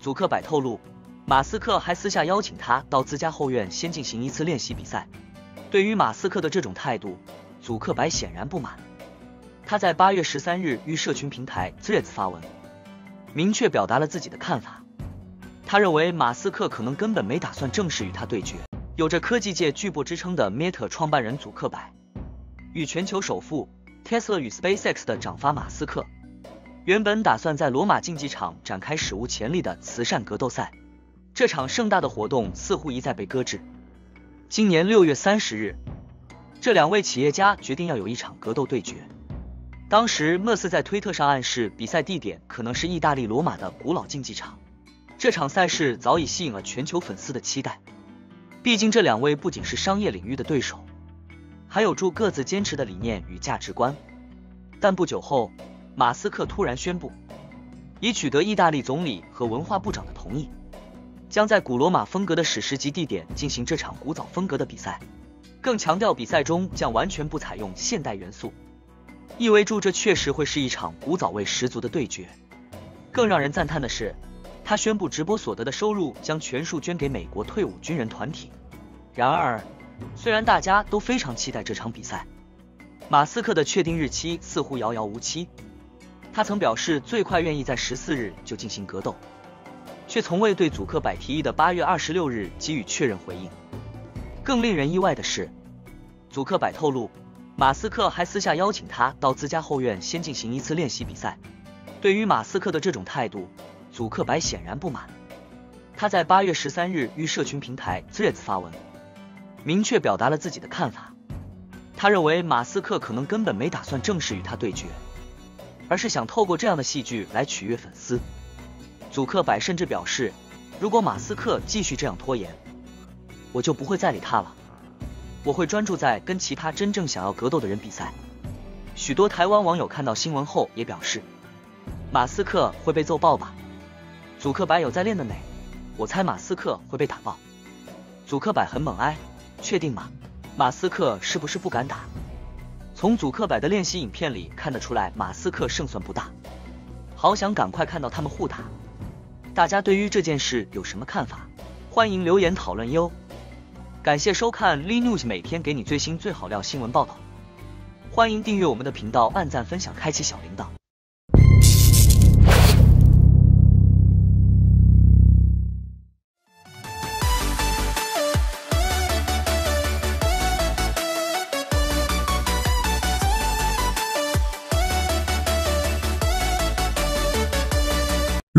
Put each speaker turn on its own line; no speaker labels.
祖克柏透露，马斯克还私下邀请他到自家后院先进行一次练习比赛。对于马斯克的这种态度，祖克柏显然不满。他在八月十三日于社群平台 Threads 发文，明确表达了自己的看法。他认为马斯克可能根本没打算正式与他对决。有着科技界巨擘之称的 Meta 创办人祖克柏，与全球首富 Tesla 与 SpaceX 的长发马斯克。原本打算在罗马竞技场展开史无前例的慈善格斗赛，这场盛大的活动似乎一再被搁置。今年六月三十日，这两位企业家决定要有一场格斗对决。当时，莫斯在推特上暗示比赛地点可能是意大利罗马的古老竞技场。这场赛事早已吸引了全球粉丝的期待，毕竟这两位不仅是商业领域的对手，还有助各自坚持的理念与价值观。但不久后，马斯克突然宣布，已取得意大利总理和文化部长的同意，将在古罗马风格的史诗级地点进行这场古早风格的比赛，更强调比赛中将完全不采用现代元素，意味着这确实会是一场古早味十足的对决。更让人赞叹的是，他宣布直播所得的收入将全数捐给美国退伍军人团体。然而，虽然大家都非常期待这场比赛，马斯克的确定日期似乎遥遥无期。他曾表示最快愿意在十四日就进行格斗，却从未对祖克柏提议的八月二十六日给予确认回应。更令人意外的是，祖克柏透露，马斯克还私下邀请他到自家后院先进行一次练习比赛。对于马斯克的这种态度，祖克柏显然不满。他在八月十三日于社群平台 Threads 发文，明确表达了自己的看法。他认为马斯克可能根本没打算正式与他对决。而是想透过这样的戏剧来取悦粉丝。祖克柏甚至表示，如果马斯克继续这样拖延，我就不会再理他了。我会专注在跟其他真正想要格斗的人比赛。许多台湾网友看到新闻后也表示，马斯克会被揍爆吧？祖克柏有在练的美，我猜马斯克会被打爆。祖克柏很猛哎，确定吗？马斯克是不是不敢打？从祖克柏的练习影片里看得出来，马斯克胜算不大。好想赶快看到他们互打。大家对于这件事有什么看法？欢迎留言讨论哟。感谢收看 Li News，每天给你最新最好料新闻报道。欢迎订阅我们的频道，按赞分享，开启小铃铛。